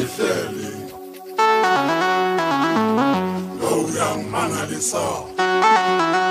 Oh, young man, eyayihleli lokuyangimangalisa